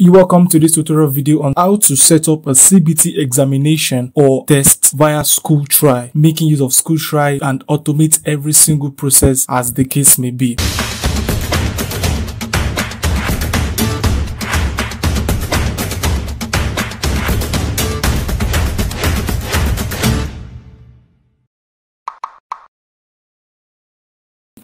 You welcome to this tutorial video on how to set up a CBT examination or test via Schooltry, making use of Schooltry and automate every single process as the case may be.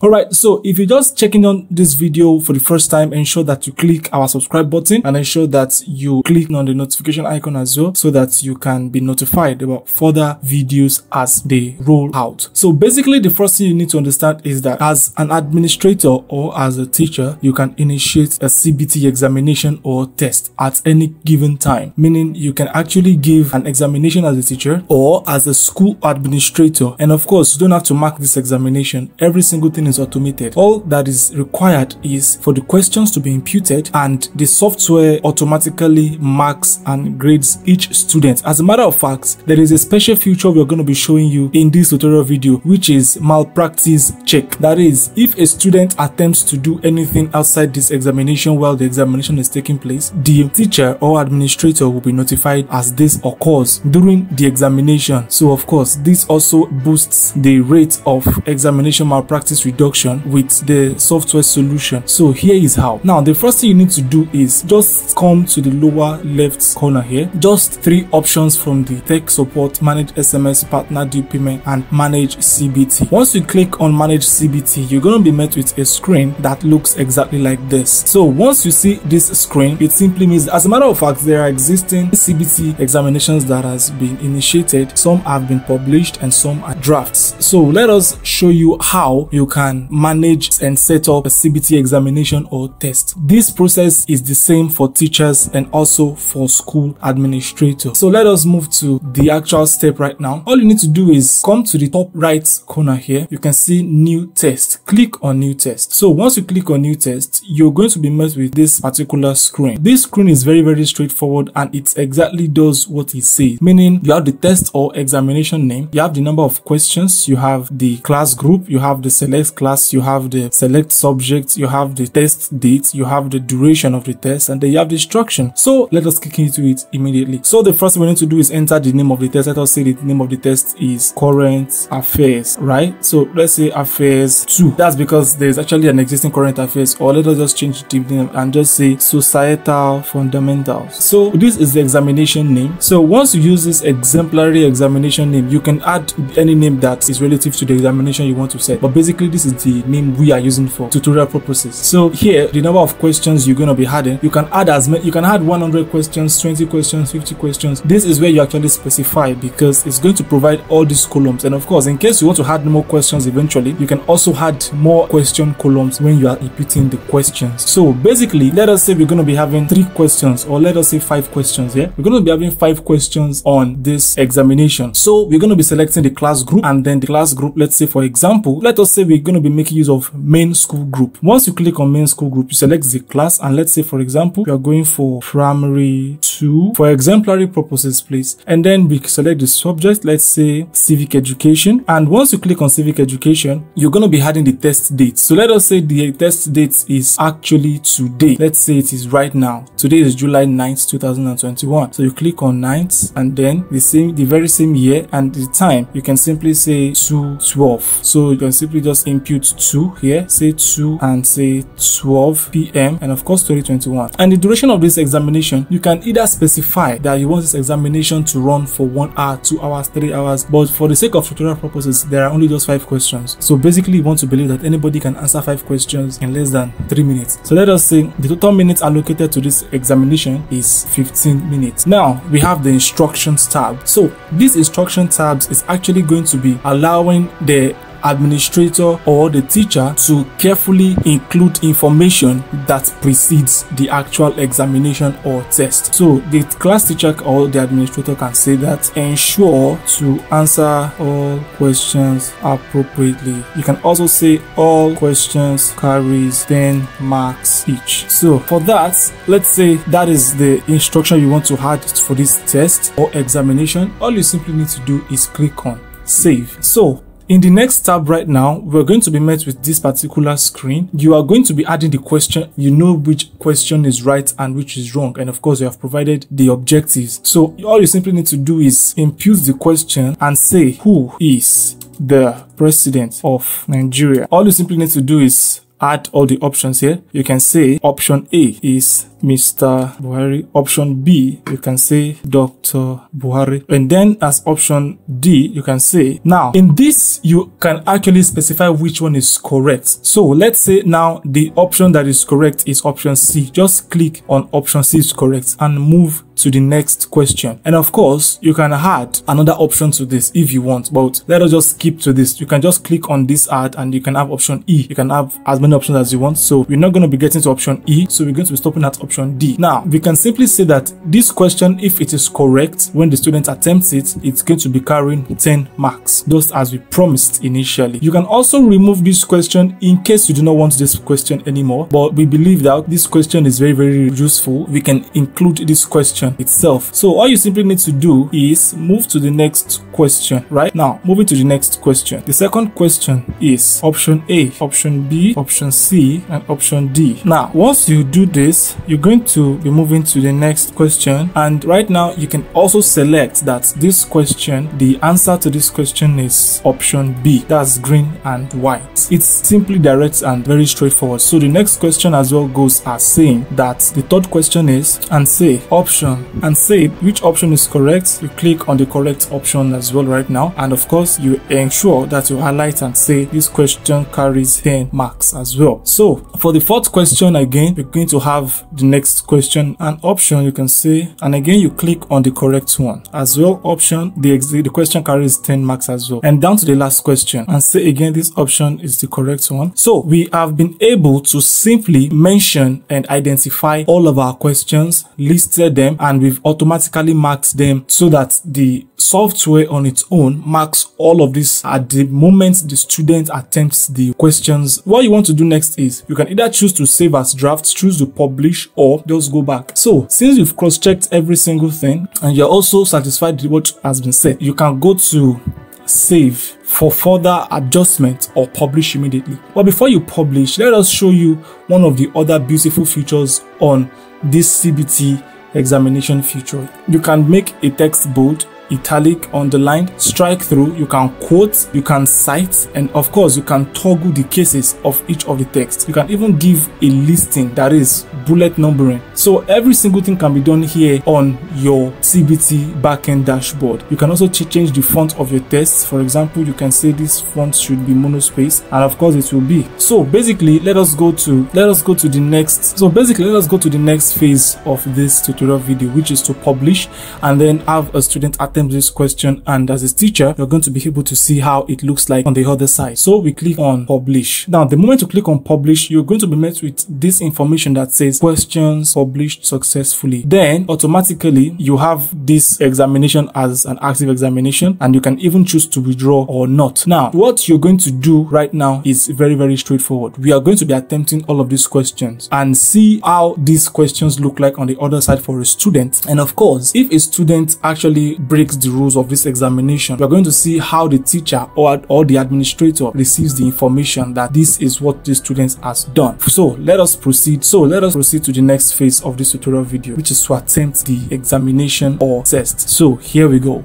Alright, so if you're just checking on this video for the first time, ensure that you click our subscribe button and ensure that you click on the notification icon as well so that you can be notified about further videos as they roll out. So basically the first thing you need to understand is that as an administrator or as a teacher, you can initiate a CBT examination or test at any given time, meaning you can actually give an examination as a teacher or as a school administrator. And of course, you don't have to mark this examination. Every single thing is automated. All that is required is for the questions to be imputed and the software automatically marks and grades each student. As a matter of fact, there is a special feature we're going to be showing you in this tutorial video, which is malpractice check. That is, if a student attempts to do anything outside this examination while the examination is taking place, the teacher or administrator will be notified as this occurs during the examination. So of course, this also boosts the rate of examination malpractice with the software solution. So here is how. Now the first thing you need to do is just come to the lower left corner here. Just three options from the tech support, manage SMS, partner due payment and manage CBT. Once you click on manage CBT, you're going to be met with a screen that looks exactly like this. So once you see this screen, it simply means as a matter of fact, there are existing CBT examinations that has been initiated. Some have been published and some are drafts. So let us show you how you can can manage and set up a CBT examination or test. This process is the same for teachers and also for school administrators. So let us move to the actual step right now. All you need to do is come to the top right corner here. You can see new test. Click on new test. So once you click on new test, you're going to be met with this particular screen. This screen is very, very straightforward and it exactly does what it says. Meaning you have the test or examination name, you have the number of questions, you have the class group, you have the select class, you have the select subject, you have the test date, you have the duration of the test, and then you have the instruction. So let us kick into it immediately. So the first thing we need to do is enter the name of the test. Let us say the name of the test is current affairs, right? So let's say affairs 2. That's because there's actually an existing current affairs or let us just change the name and just say societal fundamentals. So this is the examination name. So once you use this exemplary examination name, you can add any name that is relative to the examination you want to set. But basically this is the name we are using for tutorial purposes. So here, the number of questions you're going to be adding, you can add as many, you can add 100 questions, 20 questions, 50 questions. This is where you actually specify because it's going to provide all these columns. And of course, in case you want to add more questions eventually, you can also add more question columns when you are inputting the questions. So basically, let us say we're going to be having three questions or let us say five questions here. Yeah? We're going to be having five questions on this examination. So we're going to be selecting the class group and then the class group, let's say for example, let us say we're going to be making use of main school group. Once you click on main school group, you select the class and let's say for example, you are going for primary 2 for exemplary purposes please. And then we select the subject, let's say civic education. And once you click on civic education, you're going to be adding the test date. So let us say the test date is actually today. Let's say it is right now. Today is July 9th, 2021. So you click on 9th and then the same, the very same year and the time, you can simply say 212. So you can simply just impute 2 here, say 2 and say 12 p.m. and of course 2021. And the duration of this examination, you can either specify that you want this examination to run for 1 hour, 2 hours, 3 hours, but for the sake of tutorial purposes, there are only just 5 questions. So basically you want to believe that anybody can answer 5 questions in less than 3 minutes. So let us say the total minutes allocated to this examination is 15 minutes. Now we have the instructions tab. So this instruction tabs is actually going to be allowing the administrator or the teacher to carefully include information that precedes the actual examination or test. So the class teacher or the administrator can say that ensure to answer all questions appropriately. You can also say all questions carries 10 marks each. So for that, let's say that is the instruction you want to add for this test or examination. All you simply need to do is click on save. So In the next tab right now, we're going to be met with this particular screen. You are going to be adding the question. You know which question is right and which is wrong. And of course, you have provided the objectives. So all you simply need to do is input the question and say who is the president of Nigeria. All you simply need to do is add all the options here. You can say option A is Mr. Buhari. Option B, you can say Dr. Buhari. And then as option D, you can say, now in this, you can actually specify which one is correct. So let's say now the option that is correct is option C. Just click on option C is correct and move to the next question. And of course, you can add another option to this if you want, but let us just skip to this. You can just click on this add and you can have option E. You can have as many options as you want. So we're not going to be getting to option E. So we're going to be stopping at option D. Now, we can simply say that this question, if it is correct, when the student attempts it, it's going to be carrying 10 marks, just as we promised initially. You can also remove this question in case you do not want this question anymore, but we believe that this question is very, very useful. We can include this question itself. So all you simply need to do is move to the next question, right? Now, moving to the next question. The second question is option A, option B, option C, and option D. Now, once you do this, you're going to be moving to the next question. And right now, you can also select that this question, the answer to this question is option B. That's green and white. It's simply direct and very straightforward. So the next question as well goes as saying that the third question is and say option and say which option is correct. You click on the correct option as well right now. And of course, you ensure that you highlight and say this question carries 10 marks as well. So for the fourth question again, we're going to have the next question and option you can say, and again, you click on the correct one as well. Option, the, the question carries 10 marks as well. And down to the last question and say again, this option is the correct one. So we have been able to simply mention and identify all of our questions, listed them, and we've automatically marked them so that the software on its own marks all of this at the moment the student attempts the questions. What you want to do next is you can either choose to save as drafts, choose to publish, or just go back. So since you've cross-checked every single thing and you're also satisfied with what has been said, you can go to save for further adjustment or publish immediately. But before you publish, let us show you one of the other beautiful features on this CBT examination feature. You can make a text bold italic, underlined, strike through, you can quote, you can cite, and of course you can toggle the cases of each of the texts. You can even give a listing that is bullet numbering. So every single thing can be done here on your CBT backend dashboard. You can also change the font of your tests. For example, you can say this font should be monospace and of course it will be. So basically let us go to let us go to the next so basically let us go to the next phase of this tutorial video which is to publish and then have a student at attempt this question and as a teacher you're going to be able to see how it looks like on the other side. So we click on publish. Now the moment you click on publish you're going to be met with this information that says questions published successfully. Then automatically you have this examination as an active examination and you can even choose to withdraw or not. Now what you're going to do right now is very very straightforward. We are going to be attempting all of these questions and see how these questions look like on the other side for a student. And of course if a student actually breaks breaks the rules of this examination, we're going to see how the teacher or, or the administrator receives the information that this is what the student has done. So let us proceed. So let us proceed to the next phase of this tutorial video, which is to attempt the examination or test. So here we go.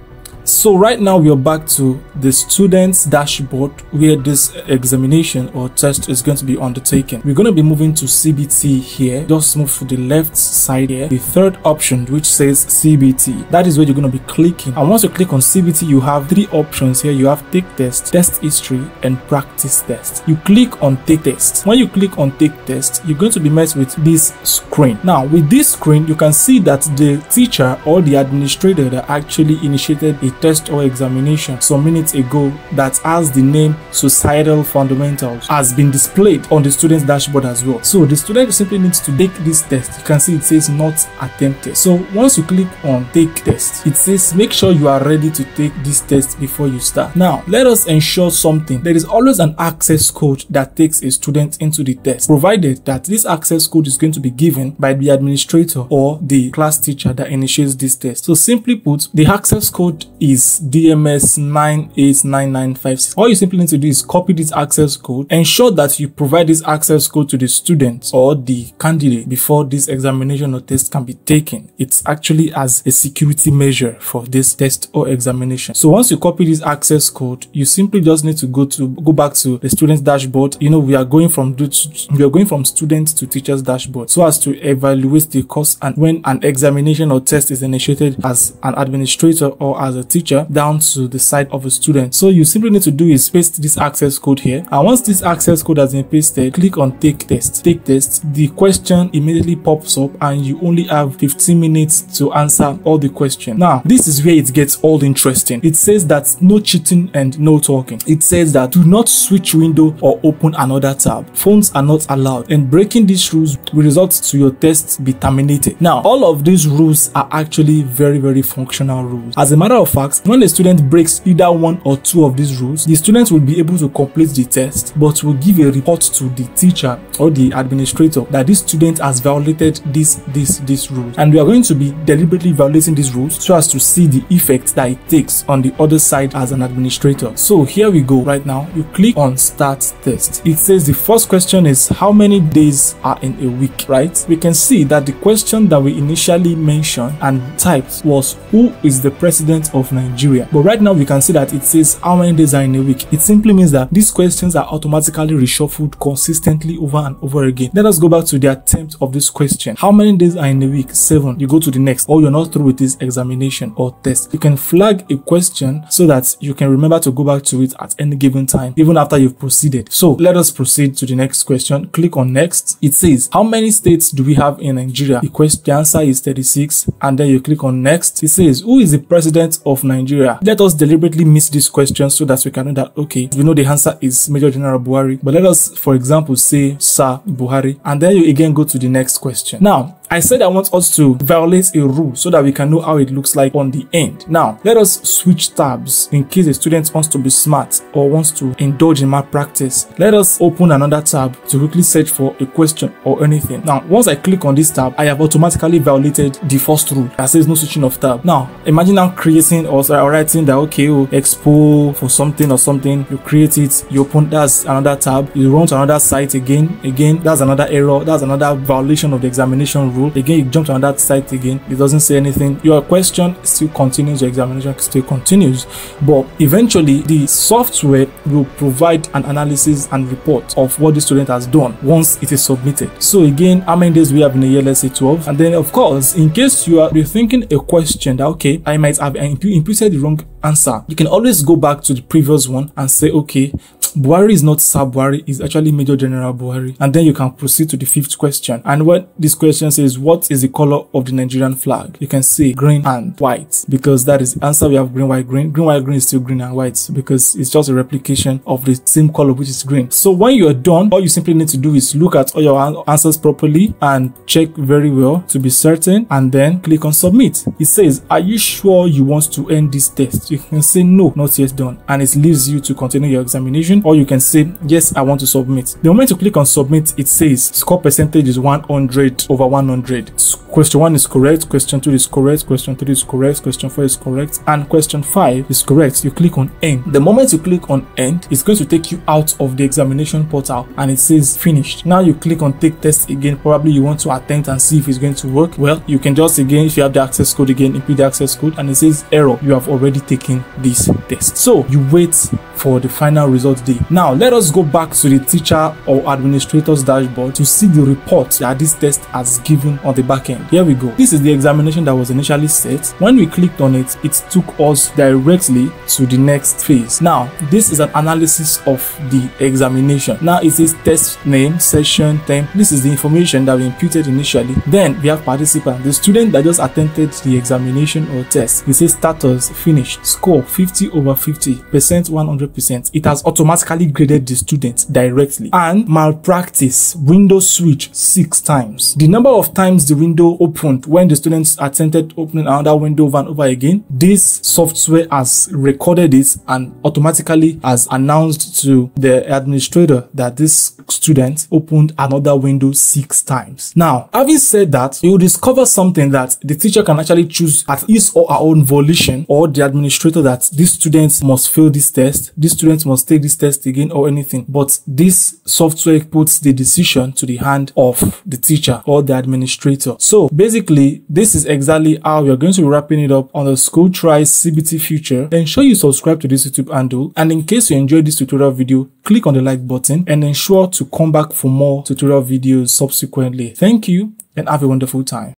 So right now we are back to the student's dashboard where this examination or test is going to be undertaken. We're going to be moving to CBT here. Just move to the left side here. The third option which says CBT. That is where you're going to be clicking. And once you click on CBT, you have three options here. You have take test, test history, and practice test. You click on take test. When you click on take test, you're going to be met with this screen. Now with this screen, you can see that the teacher or the administrator that actually initiated a test or examination some minutes ago that has the name Societal Fundamentals has been displayed on the student's dashboard as well. So the student simply needs to take this test. You can see it says not attempted. So once you click on take test, it says make sure you are ready to take this test before you start. Now let us ensure something. There is always an access code that takes a student into the test, provided that this access code is going to be given by the administrator or the class teacher that initiates this test. So simply put, the access code is is DMS 989956. All you simply need to do is copy this access code. Ensure that you provide this access code to the student or the candidate before this examination or test can be taken. It's actually as a security measure for this test or examination. So once you copy this access code, you simply just need to go to go back to the student's dashboard. You know, we are going from we are going from student to teacher's dashboard so as to evaluate the course and when an examination or test is initiated as an administrator or as a teacher down to the side of a student. So you simply need to do is paste this access code here. And once this access code has been pasted, click on take test. Take test. The question immediately pops up and you only have 15 minutes to answer all the question. Now, this is where it gets all interesting. It says that no cheating and no talking. It says that do not switch window or open another tab. Phones are not allowed and breaking these rules will result to your test be terminated. Now, all of these rules are actually very, very functional rules. As a matter of fact, when a student breaks either one or two of these rules, the student will be able to complete the test, but will give a report to the teacher or the administrator that this student has violated this, this, this rule. And we are going to be deliberately violating these rules so as to see the effect that it takes on the other side as an administrator. So here we go right now. You click on start test. It says the first question is how many days are in a week, right? We can see that the question that we initially mentioned and typed was who is the president of Nigeria? But right now we can see that it says how many days are in a week. It simply means that these questions are automatically reshuffled consistently over and over again. Let us go back to the attempt of this question. How many days are in a week? Seven. You go to the next or you're not through with this examination or test. You can flag a question so that you can remember to go back to it at any given time, even after you've proceeded. So let us proceed to the next question. Click on next. It says, how many states do we have in Nigeria? The question, the answer is 36. And then you click on next. It says, who is the president of Nigeria? Let us deliberately miss this question so that we can know that, okay, we know the answer is Major General Buhari. But let us, for example, say Sir Buhari. And then you again go to the next question. Now, I said I want us to violate a rule so that we can know how it looks like on the end. Now, let us switch tabs in case a student wants to be smart or wants to indulge in malpractice. Let us open another tab to quickly search for a question or anything. Now, once I click on this tab, I have automatically violated the first rule that says no switching of tab. Now, imagine now creating or writing that, okay, oh, expo for something or something, you create it, you open, that's another tab, you run to another site again, again, that's another error, that's another violation of the examination rule rule. Again, you jump on that site again. It doesn't say anything. Your question still continues. Your examination still continues. But eventually, the software will provide an analysis and report of what the student has done once it is submitted. So again, how many days we have in a year? Let's say 12. And then of course, in case you are rethinking a question that, okay, I might have imputed the wrong answer, you can always go back to the previous one and say, okay, Buhari is not Sir Buhari, is actually Major General Buhari. And then you can proceed to the fifth question. And what this question says, what is the color of the Nigerian flag? You can say green and white because that is the answer. We have green, white, green. Green, white, green is still green and white because it's just a replication of the same color, which is green. So when you're done, all you simply need to do is look at all your answers properly and check very well to be certain and then click on submit. It says, are you sure you want to end this test? You can say no, not yet done. And it leaves you to continue your examination or you can say, yes, I want to submit. The moment you click on submit, it says score percentage is 100 over 100. Question 1 is correct, question 2 is correct, question 3 is correct, question 4 is correct, and question 5 is correct. You click on end. The moment you click on end, it's going to take you out of the examination portal and it says finished. Now you click on take test again. Probably you want to attempt and see if it's going to work. Well, you can just again, if you have the access code again, input the access code and it says error. You have already taken this test. So you wait for the final result day. Now, let us go back to the teacher or administrator's dashboard to see the report that this test has given on the back end. Here we go. This is the examination that was initially set. When we clicked on it, it took us directly to the next phase. Now, this is an analysis of the examination. Now, it says test name, session, time. This is the information that we imputed initially. Then we have participant, the student that just attempted the examination or test. It says status, finished, score 50 over 50, percent 100 100%. It has automatically graded the student directly and malpractice window switch six times. The number of times the window opened when the students attempted opening another window over and over again, this software has recorded it and automatically has announced to the administrator that this student opened another window six times. Now, having said that, you will discover something that the teacher can actually choose at his or her own volition or the administrator that these students must fail this test, these students must take this test again or anything. But this software puts the decision to the hand of the teacher or the administrator. So basically, this is exactly how we're going to be wrapping it up on the SchoolTry's CBT Future. Ensure you subscribe to this YouTube handle. And in case you enjoyed this tutorial video, click on the like button and ensure to come back for more tutorial videos subsequently. Thank you and have a wonderful time.